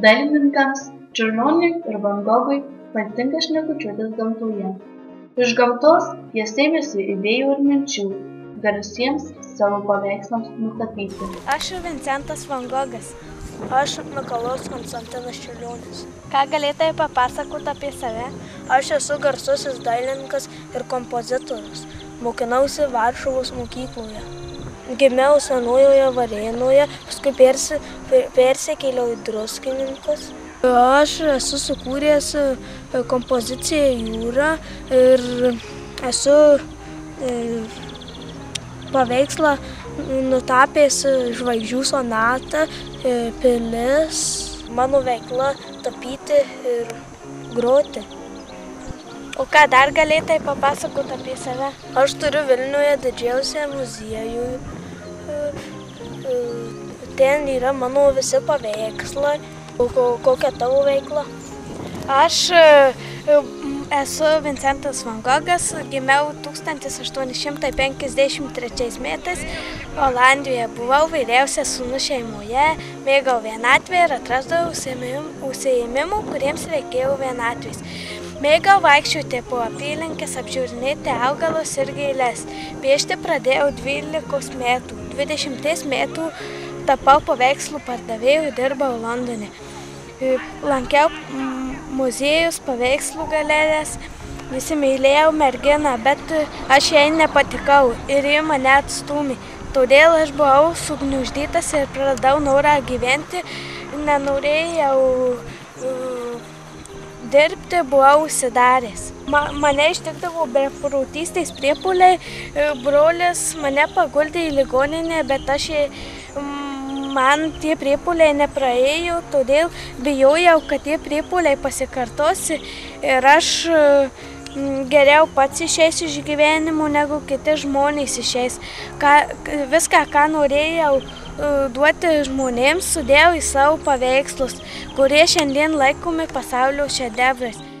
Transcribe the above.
dailininkams čiurlioniui ir van gogui patinka šnekučiuotis gamtoje. Iš gamtos jie sėmėsi idėjų ir minčių garsiems savo paveikslams nutapyti. Aš vincentas van gogas aš mikalojus konstantinas čiurlionis. Ką galėtumei papasakot apie save? Aš esu garsusis dailininkas ir kompozitorius. Mokinausi varšuvos mokykloje gimiau senojoje varėnoje paskui persi persikėliau į druskininkus. Aš esu sukūręs e, kompoziciją jūra ir esu e, paveikslą nutapęs žvaigždžių sonatą e, pilis mano veikla tapyti ir groti o ką dar galėtumei papasakot apie save? Aš turiu vilniuje didžiausią muziejų. Ten yra mano visi paveikslai. O kokia tavo veikla? Aš esu vincentas van gogas gimiau tūkstantis aštuoni šimtai penkiasdešimt trečiais metais. Olandijoje buvau vyriausias sūnus šeimoje mėgau vienatvę ir atrasdavau užsiėmimų kuriems reikėjo vienatvės mėgau vaikščioti po apylinkes apžiūrinėti augalus ir gėles. Piešti pradėjau dvylikos metų dvidešimties metų tapau paveikslų pardavėju dirbau londone. Lankiau muziejus paveikslų galerijas. Įsimylėjau merginą bet aš jai nepatikau ir ji mane atstūmė. Todėl aš buvau sugniuždytas ir praradau norą gyventi. Nenorėjau dirbti buvau užsidaręs. Ma mane ištikdavo beprotystės priepuoliai brolis mane paguldė į ligoninę bet aš man tie priepuoliai nepraėjo todėl bijojau kad tie priepuoliai pasikartos ir aš geriau pats išeisiu iš gyvenimo negu kiti žmonės išeis. Ką viską ką norėjau duoti žmonėms sudėjau į savo paveikslus kurie šiandien laikomi pasaulio šedevrais